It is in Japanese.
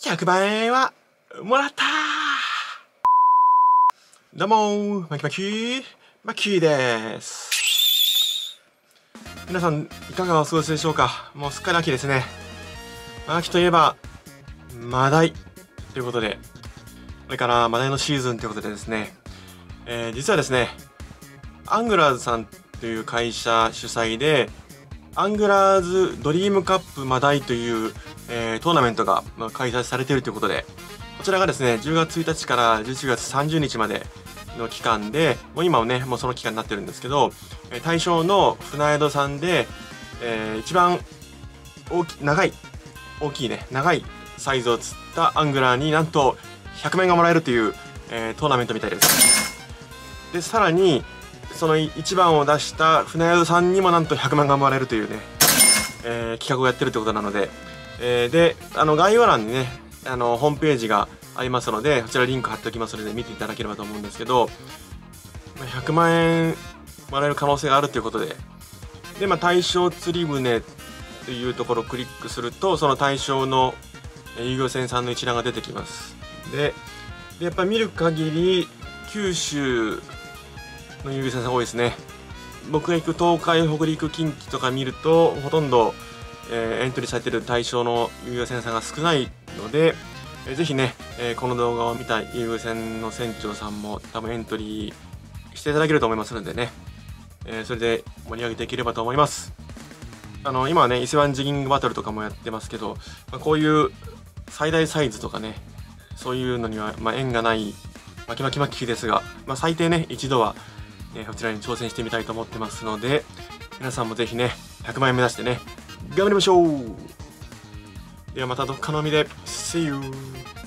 100万円はもらったどうもマキマキマキです。皆さんいかがお過ごしでしょうか。もうすっかり秋ですね。秋といえばマダイ。ということでこれからマダイのシーズンということでですね、えー、実はですねアングラーズさんという会社主催でアングラーズドリームカップマダイという、えー、トーナメントが開催されているということでこちらがですね10月1日から11月30日までの期間でもう今はねもうその期間になってるんですけど対象の船江戸さんで、えー、一番大き長い大きいね長いサイズを釣ったアングラーになんと100面がもらえるという、えー、トーナメントみたいです。でさらにその1番を出した船宿さんにもなんと100万がもらえるというね、えー、企画をやってるってことなので、えー、であの概要欄にねあのホームページがありますのでこちらリンク貼っておきますので見ていただければと思うんですけど100万円もらえる可能性があるということでで、まあ、対象釣り船というところをクリックするとその対象の遊漁船さんの一覧が出てきます。ででやっぱり見る限り九州の遊漁船さん多いですね。僕が行く東海北陸近畿とか見るとほとんど、えー、エントリーされてる対象の遊漁船さんが少ないので、えー、ぜひね、えー、この動画を見た遊漁船の船長さんも多分エントリーしていただけると思いますのでね、えー、それで盛り上げていければと思います。あの今はね伊勢湾ジギングバトルとかもやってますけど、まあ、こういう最大サイズとかねそういうのには、まあ、縁がない巻き巻き巻きですが、まあ、最低ね一度はえー、こちらに挑戦してみたいと思ってますので皆さんもぜひね100万円目指してね頑張りましょうではまたどっかの海で See you!